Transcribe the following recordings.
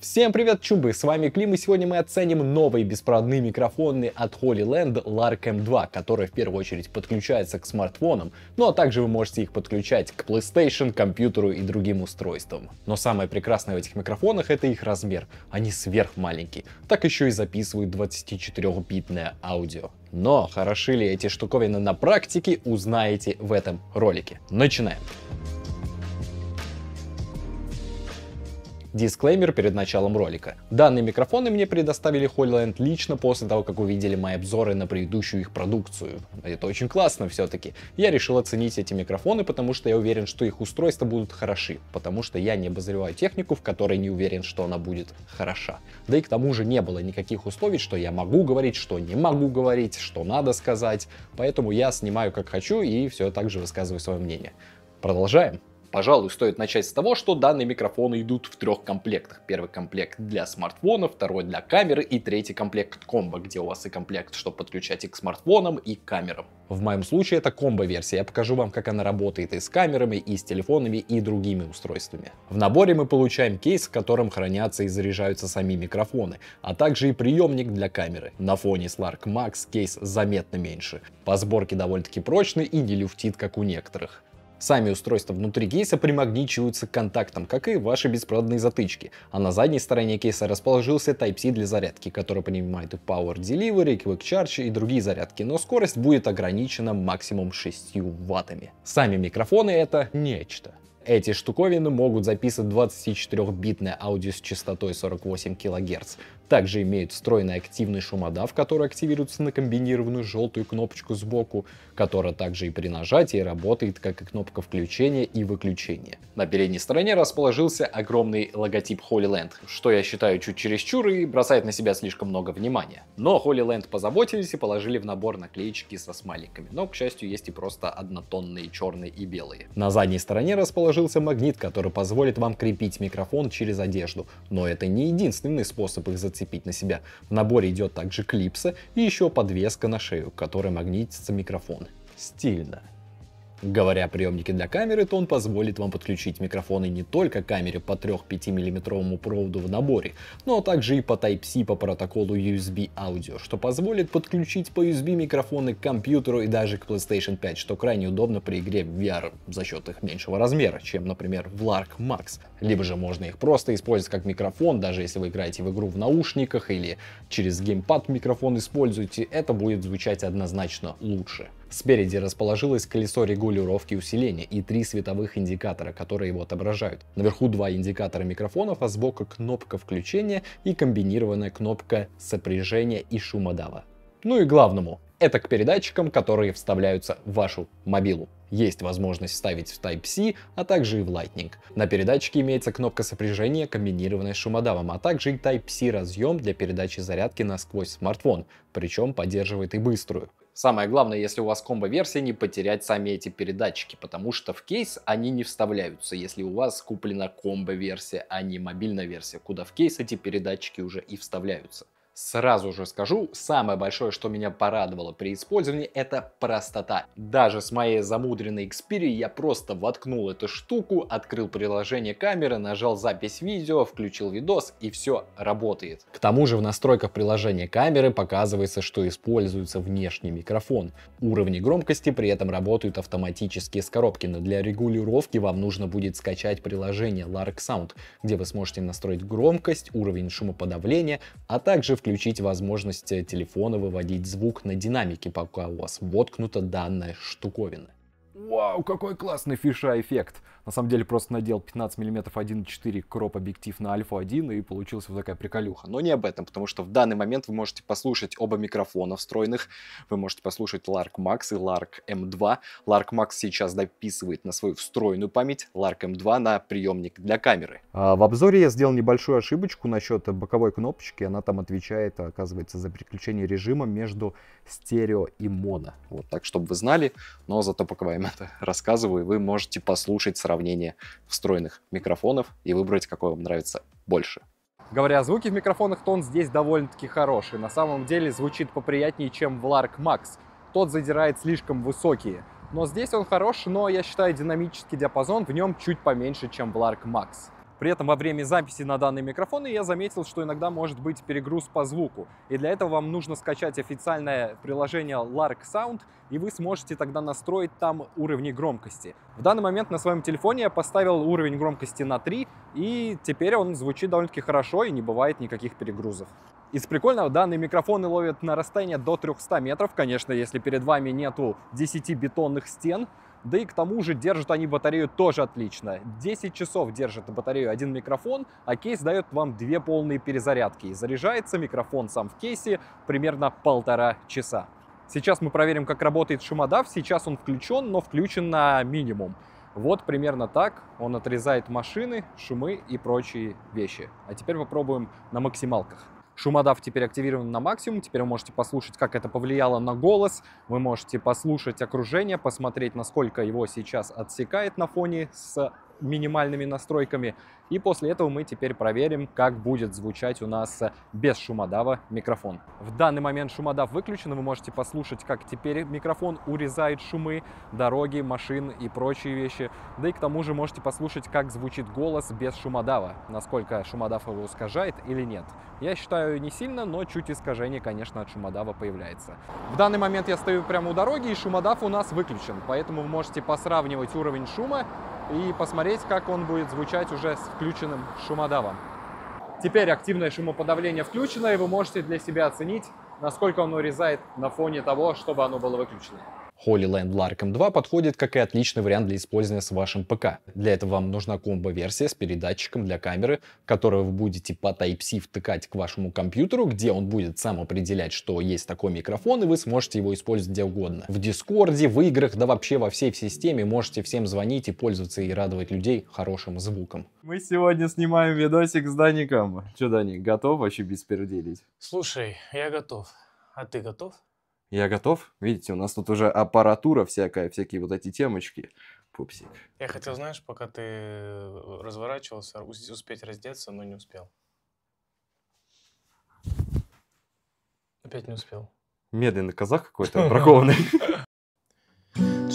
Всем привет, чубы! С вами Клим, и сегодня мы оценим новые беспроводные микрофоны от Holyland Lark M2, которые в первую очередь подключаются к смартфонам, ну а также вы можете их подключать к PlayStation, компьютеру и другим устройствам. Но самое прекрасное в этих микрофонах это их размер, они сверх маленькие, так еще и записывают 24-битное аудио. Но хороши ли эти штуковины на практике, узнаете в этом ролике. Начинаем! Дисклеймер перед началом ролика. Данные микрофоны мне предоставили Holyland лично после того, как увидели мои обзоры на предыдущую их продукцию. Это очень классно все-таки. Я решил оценить эти микрофоны, потому что я уверен, что их устройства будут хороши, потому что я не обозреваю технику, в которой не уверен, что она будет хороша. Да и к тому же не было никаких условий, что я могу говорить, что не могу говорить, что надо сказать, поэтому я снимаю как хочу и все так же высказываю свое мнение. Продолжаем. Пожалуй, стоит начать с того, что данные микрофоны идут в трех комплектах. Первый комплект для смартфона, второй для камеры и третий комплект комбо, где у вас и комплект, чтобы подключать и к смартфонам, и к камерам. В моем случае это комбо-версия, я покажу вам, как она работает и с камерами, и с телефонами, и другими устройствами. В наборе мы получаем кейс, в котором хранятся и заряжаются сами микрофоны, а также и приемник для камеры. На фоне Slark Max кейс заметно меньше. По сборке довольно-таки прочный и не люфтит, как у некоторых. Сами устройства внутри кейса примагничиваются к контактам, как и ваши беспроводные затычки. А на задней стороне кейса расположился Type-C для зарядки, который понимает и Power Delivery, Quick Charge и другие зарядки, но скорость будет ограничена максимум 6 ваттами. Сами микрофоны это нечто. Эти штуковины могут записывать 24-битное аудио с частотой 48 кГц, также имеют встроенный активный шумодав, который активируется на комбинированную желтую кнопочку сбоку, которая также и при нажатии работает как и кнопка включения и выключения. На передней стороне расположился огромный логотип Holyland, что я считаю чуть чересчур и бросает на себя слишком много внимания. Но Holyland позаботились и положили в набор наклеечки со смайликами, но, к счастью, есть и просто однотонные черные и белые. На задней стороне расположился магнит, который позволит вам крепить микрофон через одежду, но это не единственный способ их зацепить нацепить на себя. В наборе идет также клипса и еще подвеска на шею, к которой магнитится микрофон. Стильно. Говоря о приемнике для камеры, то он позволит вам подключить микрофоны не только к камере по 3-5 мм проводу в наборе, но также и по Type-C по протоколу USB Audio, что позволит подключить по USB микрофоны к компьютеру и даже к PlayStation 5, что крайне удобно при игре в VR за счет их меньшего размера, чем, например, в Lark Max. Либо же можно их просто использовать как микрофон, даже если вы играете в игру в наушниках или через геймпад микрофон используете, это будет звучать однозначно лучше. Спереди расположилось колесо регулировки усиления и три световых индикатора, которые его отображают. Наверху два индикатора микрофонов, а сбоку кнопка включения и комбинированная кнопка сопряжения и шумодава. Ну и главному, это к передатчикам, которые вставляются в вашу мобилу. Есть возможность вставить в Type-C, а также и в Lightning. На передатчике имеется кнопка сопряжения, комбинированная с шумодавом, а также и Type-C разъем для передачи зарядки насквозь смартфон, причем поддерживает и быструю. Самое главное, если у вас комбо-версия, не потерять сами эти передатчики, потому что в кейс они не вставляются, если у вас куплена комбо-версия, а не мобильная версия, куда в кейс эти передатчики уже и вставляются. Сразу же скажу, самое большое, что меня порадовало при использовании, это простота. Даже с моей замудренной Xperia я просто воткнул эту штуку, открыл приложение камеры, нажал запись видео, включил видос и все работает. К тому же в настройках приложения камеры показывается, что используется внешний микрофон. Уровни громкости при этом работают автоматически с коробки, но для регулировки вам нужно будет скачать приложение Lark Sound, где вы сможете настроить громкость, уровень шумоподавления, а также включить включить возможность э, телефона выводить звук на динамике, пока у вас воткнута данная штуковина. Вау, какой классный фиша-эффект! На самом деле просто надел 15 мм 1.4 кроп объектив на Альфа 1 и получилась вот такая приколюха. Но не об этом, потому что в данный момент вы можете послушать оба микрофона встроенных. Вы можете послушать Lark Max и Lark M2. Lark Max сейчас дописывает на свою встроенную память, Lark M2 на приемник для камеры. А в обзоре я сделал небольшую ошибочку насчет боковой кнопочки. Она там отвечает, оказывается, за переключение режима между стерео и моно. Вот так, чтобы вы знали, но зато пока я вам это рассказываю, вы можете послушать сравнение сравнение встроенных микрофонов и выбрать, какой вам нравится больше. Говоря о звуке в микрофонах, то он здесь довольно-таки хороший. На самом деле звучит поприятнее, чем в Lark Max. Тот задирает слишком высокие. Но здесь он хорош, но я считаю динамический диапазон в нем чуть поменьше, чем в Lark Max. При этом во время записи на данные микрофоны я заметил, что иногда может быть перегруз по звуку. И для этого вам нужно скачать официальное приложение Lark Sound, и вы сможете тогда настроить там уровни громкости. В данный момент на своем телефоне я поставил уровень громкости на 3, и теперь он звучит довольно-таки хорошо и не бывает никаких перегрузов. Из прикольного, данные микрофоны ловят на расстояние до 300 метров, конечно, если перед вами нету 10 бетонных стен, да и к тому же держат они батарею тоже отлично. 10 часов держит батарею один микрофон, а кейс дает вам две полные перезарядки. И заряжается микрофон сам в кейсе примерно полтора часа. Сейчас мы проверим, как работает шумодав. Сейчас он включен, но включен на минимум. Вот примерно так он отрезает машины, шумы и прочие вещи. А теперь попробуем на максималках. Шумодав теперь активирован на максимум. Теперь вы можете послушать, как это повлияло на голос. Вы можете послушать окружение, посмотреть, насколько его сейчас отсекает на фоне с минимальными настройками. И после этого мы теперь проверим, как будет звучать у нас без шумодава микрофон. В данный момент шумодав выключен, вы можете послушать, как теперь микрофон урезает шумы, дороги, машин и прочие вещи. Да и к тому же можете послушать, как звучит голос без шумодава, насколько шумодав его искажает или нет. Я считаю не сильно, но чуть искажение, конечно, от шумодава появляется. В данный момент я стою прямо у дороги, и шумодав у нас выключен, поэтому вы можете посравнивать уровень шума и посмотреть, как он будет звучать уже с включенным шумодавом. Теперь активное шумоподавление включено, и вы можете для себя оценить, насколько оно урезает на фоне того, чтобы оно было выключено. HoloLens Larcom 2 подходит как и отличный вариант для использования с вашим ПК. Для этого вам нужна комбо-версия с передатчиком для камеры, которую вы будете по Type-C втыкать к вашему компьютеру, где он будет сам определять, что есть такой микрофон, и вы сможете его использовать где угодно. В Дискорде, в играх, да вообще во всей системе можете всем звонить и пользоваться и радовать людей хорошим звуком. Мы сегодня снимаем видосик с Даником. Че, Даник, готов вообще бесперделить? Слушай, я готов. А ты готов? Я готов. Видите, у нас тут уже аппаратура всякая, всякие вот эти темочки. Пупсик. Я хотел, знаешь, пока ты э, разворачивался, ус- успеть раздеться, но не успел. Опять не успел. Медленный казах какой-то бракованный.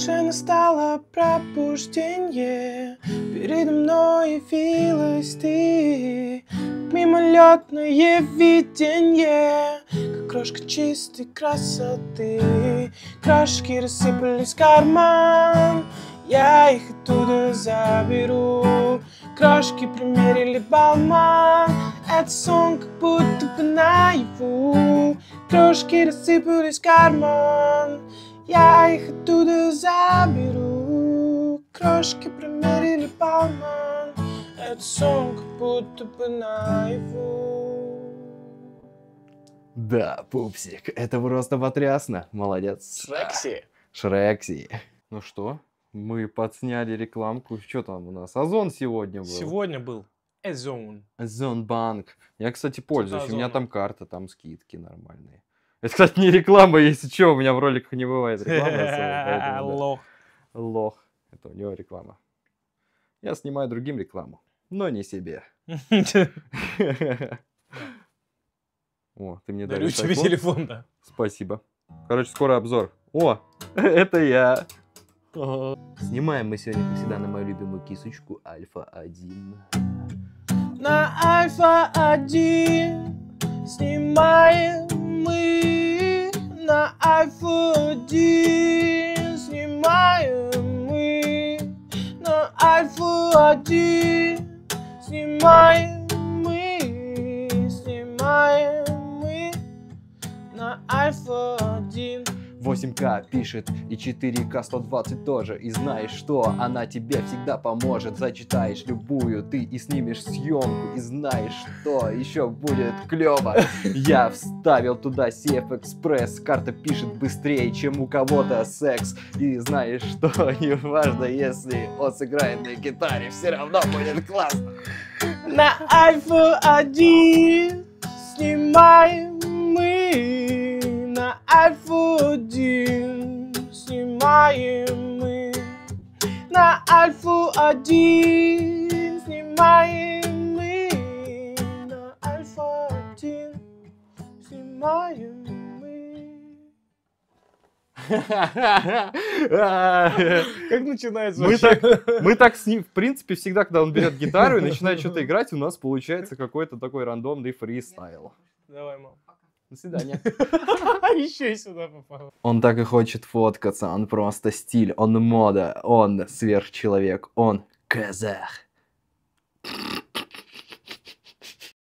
Душе настало пробуждение, передо мной явилась ты. Мимолетное видение, как крошка чистой красоты. Крошки рассыпались в карман, я их оттуда заберу. Крошки примерили балман, этот сон как будто бы наяву. Крошки рассыпались в карман, я их оттуда заберу. Крошки примерили балман, этот сон как будто бы наяву. Да, пупсик, это просто потрясно. Молодец. Шрекси. Шрекси. Ну что, мы подсняли рекламку. Что там у нас? Озон сегодня был. Сегодня был Озон. Озон банк. Я, кстати, пользуюсь. У меня там карта, там скидки нормальные. Это, кстати, не реклама, если что, у меня в роликах не бывает рекламы. Лох. Лох. Это у него реклама. Я снимаю другим рекламу, но не себе. О, ты мне даришь тебе телефон, да. Спасибо. Короче, скоро обзор. О, это я. Снимаем мы сегодня, как всегда, на мою любимую кисочку Альфа-1. На Альфа-1 снимаем. На Альфа-1 снимаем мы. На Альфа-1 снимаем мы. Снимаем мы. На Альфа-1 8К пишет и 4К 120 тоже И знаешь что, она тебе всегда поможет. Зачитаешь любую ты и снимешь съемку И знаешь что, еще будет клево. Я вставил туда CF Express Карта пишет быстрее, чем у кого-то секс. И знаешь что, не важно, если он сыграет на гитаре Все равно будет классно. На Альфа-1 снимаем мы. На Альфа-1 снимаем мы. На Альфа-1 снимаем мы. На Альфа-1 снимаем мы. Как начинается Мы вообще? так, мы так с ним, в принципе, всегда, когда он берет гитару и начинает что-то играть, у нас получается какой-то такой рандомный фристайл. Давай, мам. До свидания. Еще и сюда попал. Он так и хочет фоткаться, он просто стиль, он мода, он сверхчеловек, он казах.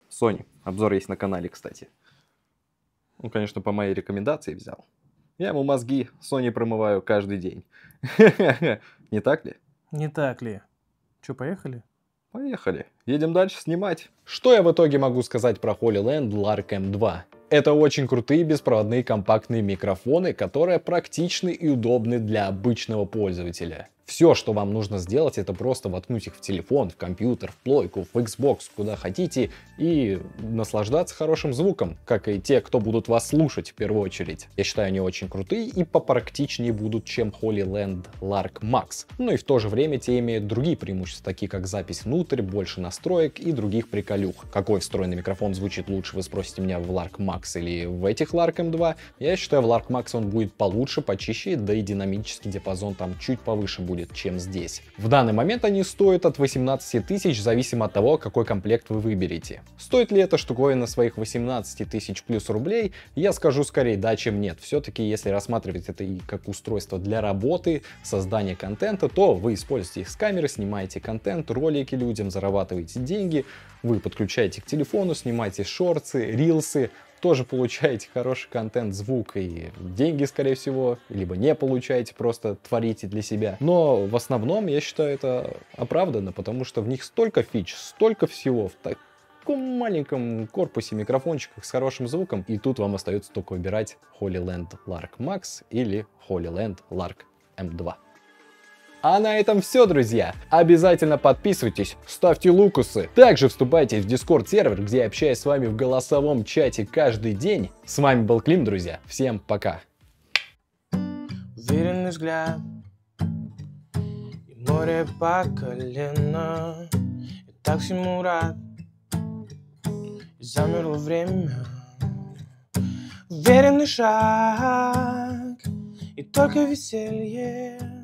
Sony. Обзор есть на канале, кстати. Он, конечно, по моей рекомендации взял. Я ему мозги Sony промываю каждый день. Не так ли? Не так ли? Че, поехали? Поехали. Едем дальше снимать. Что я в итоге могу сказать про HoloLens Lark M2? Это очень крутые беспроводные компактные микрофоны, которые практичны и удобны для обычного пользователя. Все, что вам нужно сделать, это просто воткнуть их в телефон, в компьютер, в плойку, в Xbox, куда хотите, и наслаждаться хорошим звуком, как и те, кто будут вас слушать в первую очередь. Я считаю, они очень крутые и попрактичнее будут, чем HoloLens Lark Max. Но и в то же время те имеют другие преимущества, такие как запись внутрь, больше настроек и других приколюх. Какой встроенный микрофон звучит лучше, вы спросите меня в Lark Max или в этих Lark M2. Я считаю, в Lark Max он будет получше, почище, да и динамический диапазон там чуть повыше будет, чем здесь. В данный момент они стоят от 18 тысяч, зависимо от того, какой комплект вы выберете. Стоит ли эта штуковина своих 18 тысяч плюс рублей, я скажу скорее да, чем нет. Все-таки, если рассматривать это и как устройство для работы, создания контента, то вы используете их с камеры, снимаете контент, ролики людям, зарабатываете деньги, вы подключаете к телефону, снимаете шорты, рилсы, тоже получаете хороший контент, звук и деньги, скорее всего, либо не получаете, просто творите для себя. Но в основном я считаю это оправданно, потому что в них столько фич, столько всего в таком маленьком корпусе микрофончиках с хорошим звуком, и тут вам остается только выбирать HoloLens Lark Max или HoloLens Lark M2. А на этом все, друзья. Обязательно подписывайтесь, ставьте лукусы. Также вступайте в Discord сервер, где я общаюсь с вами в голосовом чате каждый день. С вами был Клим, друзья. Всем пока. Уверенный взгляд И море по колено И так всему рад И замерло время Уверенный шаг И только веселье